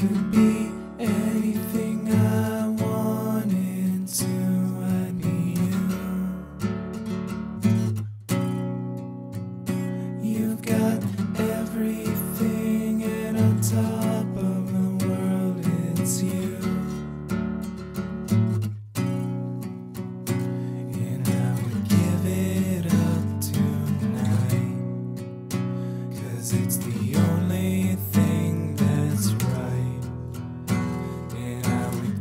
could be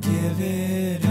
give it up.